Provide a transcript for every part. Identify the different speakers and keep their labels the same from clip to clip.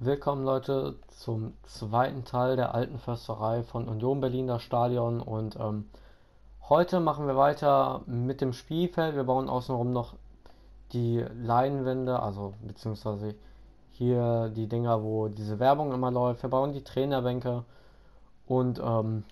Speaker 1: Willkommen Leute zum zweiten Teil der alten Försterei von Union Berliner Stadion und ähm, heute machen wir weiter mit dem Spielfeld. Wir bauen außenrum noch die Leinwände, also beziehungsweise hier die Dinger, wo diese Werbung immer läuft. Wir bauen die Trainerbänke und ähm,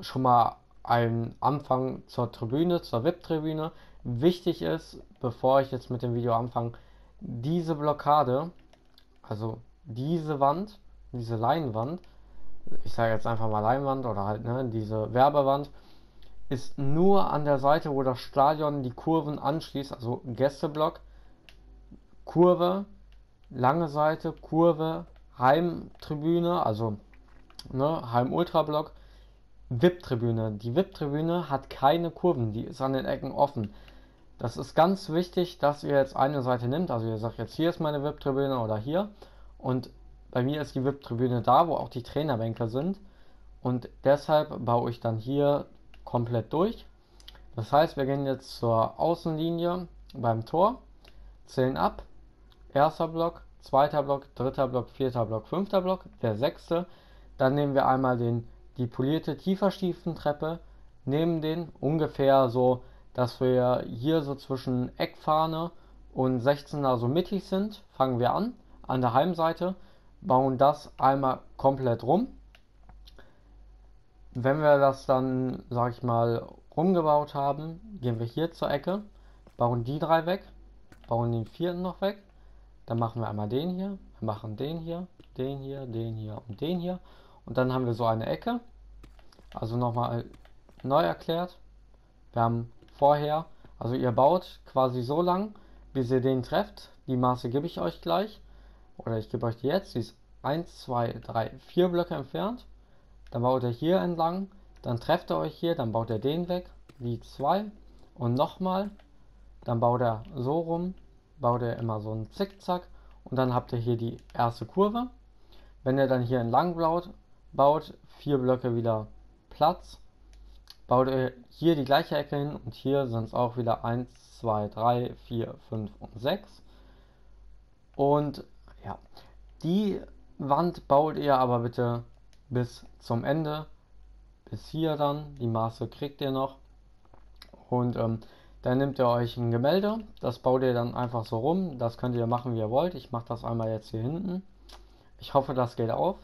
Speaker 1: schon mal ein Anfang zur Tribüne, zur VIP-Tribüne. Wichtig ist, bevor ich jetzt mit dem Video anfange, diese Blockade, also diese Wand, diese Leinwand, ich sage jetzt einfach mal Leinwand oder halt ne, diese Werbewand, ist nur an der Seite, wo das Stadion die Kurven anschließt, also Gästeblock, Kurve, lange Seite, Kurve, Heimtribüne, also ne, Heim-Ultra-Block, VIP-Tribüne. Die VIP-Tribüne hat keine Kurven, die ist an den Ecken offen. Das ist ganz wichtig, dass ihr jetzt eine Seite nimmt, also ihr sagt jetzt hier ist meine VIP-Tribüne oder hier und bei mir ist die VIP-Tribüne da, wo auch die Trainerbänke sind. Und deshalb baue ich dann hier komplett durch. Das heißt, wir gehen jetzt zur Außenlinie beim Tor, zählen ab. Erster Block, zweiter Block, dritter Block, vierter Block, fünfter Block, der sechste. Dann nehmen wir einmal den, die polierte Tieferstiefentreppe, nehmen den ungefähr so, dass wir hier so zwischen Eckfahne und 16er so mittig sind. Fangen wir an an der Heimseite, bauen das einmal komplett rum. Wenn wir das dann, sag ich mal, rumgebaut haben, gehen wir hier zur Ecke, bauen die drei weg, bauen den vierten noch weg. Dann machen wir einmal den hier, wir machen den hier, den hier, den hier und den hier. Und dann haben wir so eine Ecke. Also nochmal neu erklärt. Wir haben vorher, also ihr baut quasi so lang, bis ihr den trefft. Die Maße gebe ich euch gleich oder ich gebe euch die jetzt, sie ist 1, 2, 3, 4 Blöcke entfernt. Dann baut ihr hier entlang, dann trefft ihr euch hier, dann baut ihr den weg, wie 2 und nochmal. Dann baut er so rum, baut er immer so einen Zickzack und dann habt ihr hier die erste Kurve. Wenn ihr dann hier entlang baut, baut vier Blöcke wieder Platz, baut ihr hier die gleiche Ecke hin und hier sind es auch wieder 1, 2, 3, 4, 5 und 6. Und die Wand baut ihr aber bitte bis zum Ende, bis hier dann. Die Maße kriegt ihr noch. Und ähm, dann nehmt ihr euch ein Gemälde, das baut ihr dann einfach so rum. Das könnt ihr machen, wie ihr wollt. Ich mache das einmal jetzt hier hinten. Ich hoffe, das geht auf.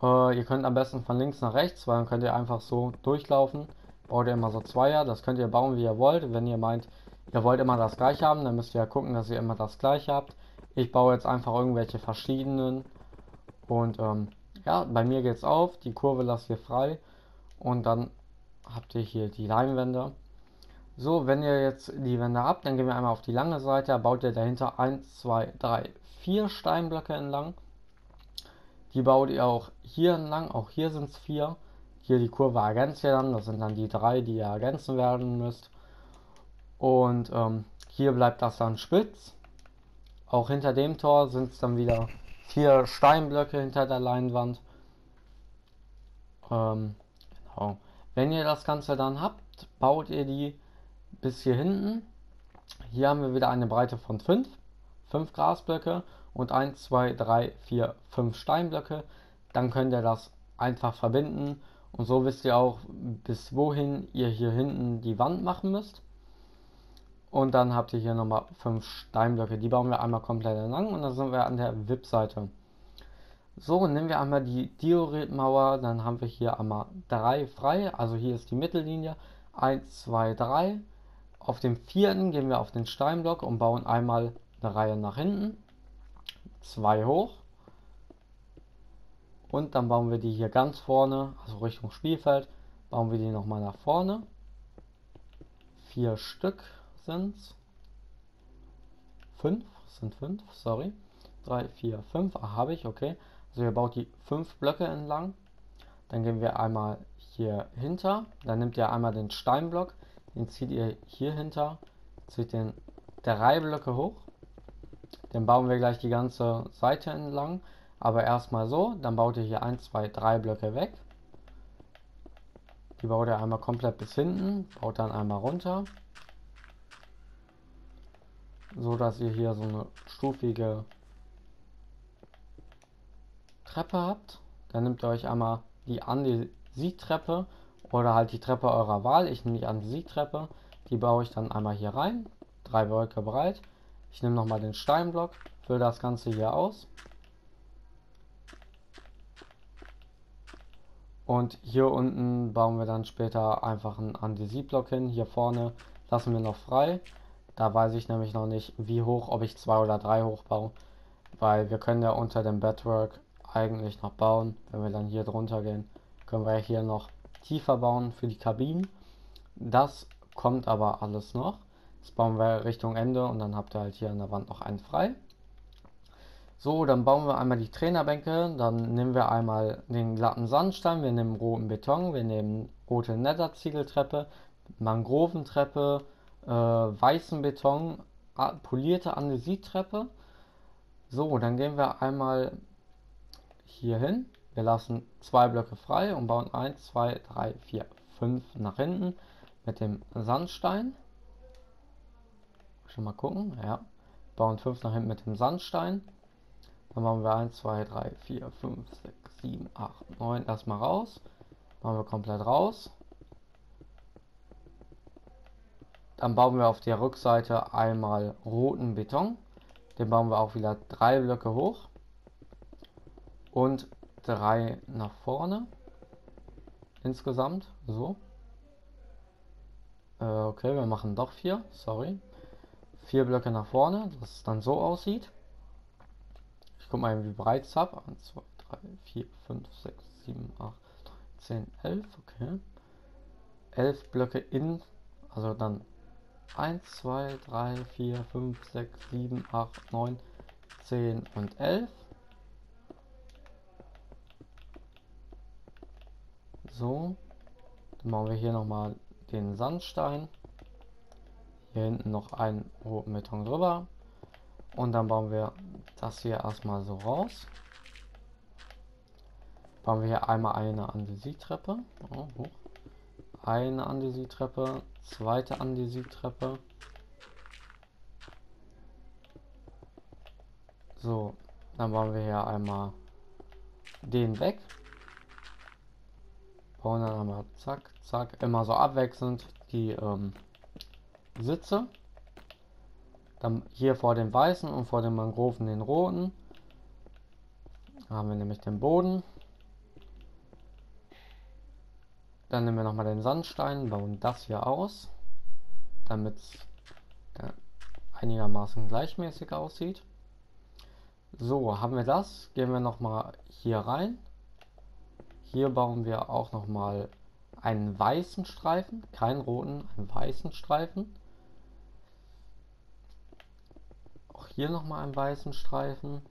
Speaker 1: Äh, ihr könnt am besten von links nach rechts, weil dann könnt ihr einfach so durchlaufen. Baut ihr immer so Zweier. Das könnt ihr bauen, wie ihr wollt. Wenn ihr meint, ihr wollt immer das gleiche haben, dann müsst ihr ja gucken, dass ihr immer das gleiche habt. Ich baue jetzt einfach irgendwelche verschiedenen. Und ähm, ja, bei mir geht's auf. Die Kurve lasst ihr frei. Und dann habt ihr hier die Leinwände. So, wenn ihr jetzt die Wände habt, dann gehen wir einmal auf die lange Seite. Baut ihr dahinter 1, 2, 3, 4 Steinblöcke entlang. Die baut ihr auch hier entlang. Auch hier sind es 4. Hier die Kurve ergänzt ihr dann. Das sind dann die drei, die ihr ergänzen werden müsst. Und ähm, hier bleibt das dann spitz. Auch hinter dem Tor sind es dann wieder vier Steinblöcke hinter der Leinwand. Ähm, genau. Wenn ihr das Ganze dann habt, baut ihr die bis hier hinten. Hier haben wir wieder eine Breite von 5. 5 Grasblöcke und 1, 2, 3, 4, 5 Steinblöcke. Dann könnt ihr das einfach verbinden und so wisst ihr auch, bis wohin ihr hier hinten die Wand machen müsst. Und dann habt ihr hier nochmal fünf Steinblöcke. Die bauen wir einmal komplett entlang und dann sind wir an der VIP-Seite. So, nehmen wir einmal die Diorit-Mauer. Dann haben wir hier einmal drei frei. Also hier ist die Mittellinie. 1, 2, 3. Auf dem vierten gehen wir auf den Steinblock und bauen einmal eine Reihe nach hinten. Zwei hoch. Und dann bauen wir die hier ganz vorne, also Richtung Spielfeld, bauen wir die nochmal nach vorne. Vier Stück sind fünf, sind fünf, sorry. Drei, vier, fünf, ah, habe ich, okay. Also ihr baut die fünf Blöcke entlang. Dann gehen wir einmal hier hinter. Dann nimmt ihr einmal den Steinblock, den zieht ihr hier hinter, zieht den drei Blöcke hoch. Dann bauen wir gleich die ganze Seite entlang. Aber erstmal so, dann baut ihr hier 1, 2, 3 Blöcke weg. Die baut ihr einmal komplett bis hinten, baut dann einmal runter so dass ihr hier so eine stufige Treppe habt, dann nehmt ihr euch einmal die Andesittreppe oder halt die Treppe eurer Wahl. Ich nehme die Andesittreppe, die baue ich dann einmal hier rein. Drei Blöcke breit. Ich nehme nochmal den Steinblock, fülle das Ganze hier aus. Und hier unten bauen wir dann später einfach einen Andesitblock hin. Hier vorne lassen wir noch frei. Da weiß ich nämlich noch nicht, wie hoch, ob ich zwei oder drei hoch baue. Weil wir können ja unter dem Bedrock eigentlich noch bauen. Wenn wir dann hier drunter gehen, können wir hier noch tiefer bauen für die Kabinen. Das kommt aber alles noch. Das bauen wir Richtung Ende und dann habt ihr halt hier an der Wand noch einen frei. So, dann bauen wir einmal die Trainerbänke. Dann nehmen wir einmal den glatten Sandstein, wir nehmen roten Beton, wir nehmen rote Netterziegeltreppe, Mangroventreppe, äh, weißen Beton, polierte Andesittreppe. So, dann gehen wir einmal hier hin. Wir lassen zwei Blöcke frei und bauen 1, 2, 3, 4, 5 nach hinten mit dem Sandstein. Schon mal gucken, ja. Bauen 5 nach hinten mit dem Sandstein. Dann machen wir 1, 2, 3, 4, 5, 6, 7, 8, 9 erstmal raus. Machen wir komplett raus. Dann bauen wir auf der Rückseite einmal roten Beton. Den bauen wir auch wieder drei Blöcke hoch. Und drei nach vorne. Insgesamt. So. Äh, okay, wir machen doch vier. Sorry. Vier Blöcke nach vorne, dass es dann so aussieht. Ich guck mal, wie breit es habe. 1, 2, 3, 4, 5, 6, 7, 8, 10, 11. Okay. 11 Blöcke in, also dann 1, 2, 3, 4, 5, 6, 7, 8, 9, 10 und 11. So. Dann machen wir hier nochmal den Sandstein. Hier hinten noch einen roten Beton drüber. Und dann bauen wir das hier erstmal so raus. Bauen wir hier einmal eine Andesitreppe. Oh, eine Andesitreppe, zweite Andesitreppe. So, dann bauen wir hier einmal den weg. Bauen dann einmal zack, zack, immer so abwechselnd die ähm, Sitze. Dann hier vor dem weißen und vor dem Mangroven den roten. Da haben wir nämlich den Boden. Dann nehmen wir nochmal den Sandstein, bauen das hier aus, damit es einigermaßen gleichmäßig aussieht. So, haben wir das. Gehen wir nochmal hier rein. Hier bauen wir auch nochmal einen weißen Streifen, keinen roten, einen weißen Streifen. Auch hier nochmal einen weißen Streifen.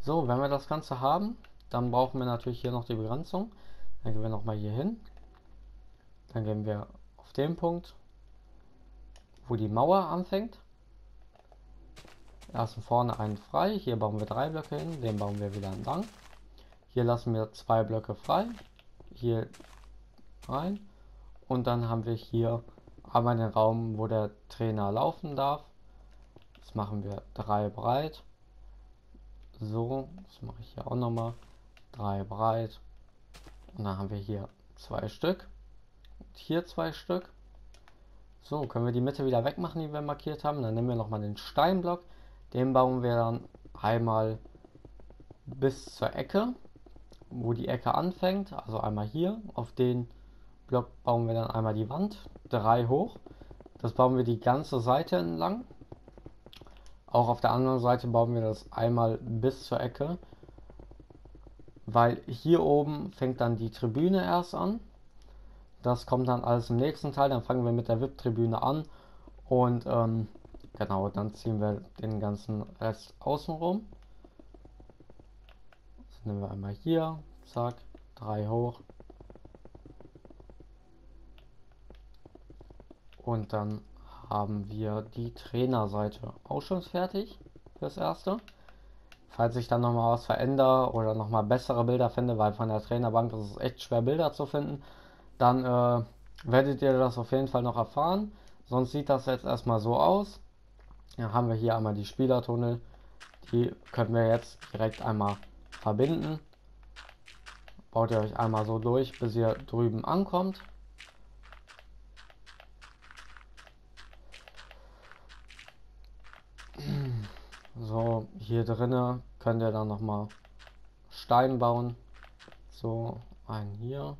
Speaker 1: So, wenn wir das Ganze haben, dann brauchen wir natürlich hier noch die Begrenzung. Dann gehen wir nochmal hier hin. Dann gehen wir auf den Punkt, wo die Mauer anfängt. Lassen vorne einen frei. Hier bauen wir drei Blöcke hin. Den bauen wir wieder entlang. Hier lassen wir zwei Blöcke frei. Hier rein. Und dann haben wir hier einmal den Raum, wo der Trainer laufen darf. Das machen wir drei breit. So, das mache ich hier auch nochmal drei breit. Und dann haben wir hier zwei Stück. Und hier zwei Stück. So, können wir die Mitte wieder wegmachen, die wir markiert haben. Dann nehmen wir nochmal den Steinblock. Den bauen wir dann einmal bis zur Ecke, wo die Ecke anfängt. Also einmal hier. Auf den Block bauen wir dann einmal die Wand. Drei hoch. Das bauen wir die ganze Seite entlang. Auch auf der anderen Seite bauen wir das einmal bis zur Ecke weil hier oben fängt dann die Tribüne erst an. Das kommt dann alles im nächsten Teil. Dann fangen wir mit der VIP-Tribüne an und ähm, genau, dann ziehen wir den ganzen Rest außenrum. Das nehmen wir einmal hier, zack, drei hoch. Und dann haben wir die Trainerseite auch schon fertig fürs erste. Falls ich dann nochmal was verändere oder nochmal bessere Bilder finde, weil von der Trainerbank ist es echt schwer Bilder zu finden, dann äh, werdet ihr das auf jeden Fall noch erfahren. Sonst sieht das jetzt erstmal so aus. Dann haben wir hier einmal die Spielertunnel. Die können wir jetzt direkt einmal verbinden. Baut ihr euch einmal so durch, bis ihr drüben ankommt. So, hier drinnen könnt ihr dann noch mal Stein bauen. So, ein hier.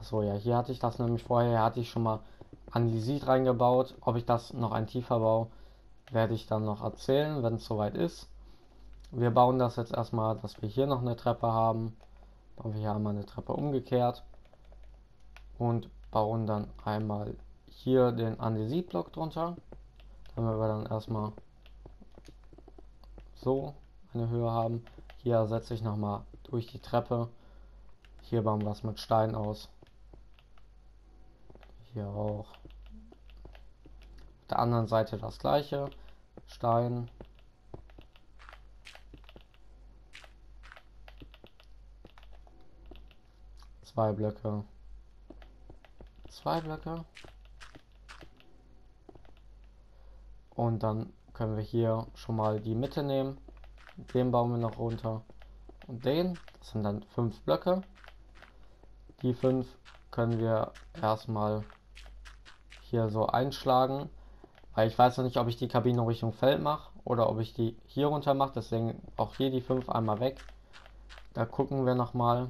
Speaker 1: Achso, ja, hier hatte ich das nämlich vorher, hatte ich schon mal Andesit reingebaut. Ob ich das noch ein tiefer baue, werde ich dann noch erzählen, wenn es soweit ist. Wir bauen das jetzt erstmal, dass wir hier noch eine Treppe haben. Bauen wir hier einmal eine Treppe umgekehrt. Und bauen dann einmal hier den Andesit-Block drunter. Damit wir dann erstmal so eine Höhe haben. Hier setze ich nochmal durch die Treppe. Hier bauen wir es mit Stein aus. Hier auch. Auf der anderen Seite das gleiche. Stein. Zwei Blöcke. Zwei Blöcke. Und dann können wir hier schon mal die Mitte nehmen. Den bauen wir noch runter. Und den. Das sind dann fünf Blöcke. Die fünf können wir erstmal hier so einschlagen. Weil ich weiß noch nicht, ob ich die Kabine Richtung Feld mache oder ob ich die hier runter mache. Deswegen auch hier die 5 einmal weg. Da gucken wir nochmal.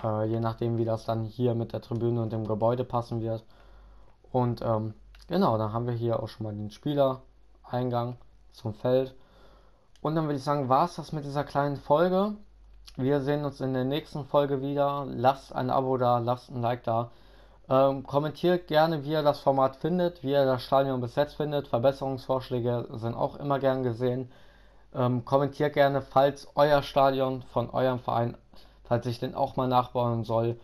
Speaker 1: Äh, je nachdem, wie das dann hier mit der Tribüne und dem Gebäude passen wird. Und ähm, genau, dann haben wir hier auch schon mal den Spieler-Eingang zum Feld. Und dann würde ich sagen, war es das mit dieser kleinen Folge. Wir sehen uns in der nächsten Folge wieder. Lasst ein Abo da, lasst ein Like da. Ähm, kommentiert gerne, wie ihr das Format findet, wie ihr das Stadion bis jetzt findet. Verbesserungsvorschläge sind auch immer gern gesehen. Ähm, kommentiert gerne, falls euer Stadion von eurem Verein, falls ich den auch mal nachbauen soll.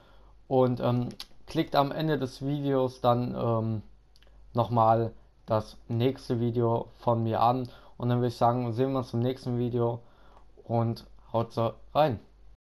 Speaker 1: Und ähm, klickt am Ende des Videos dann ähm, nochmal das nächste Video von mir an. Und dann würde ich sagen, sehen wir uns im nächsten Video und haut rein.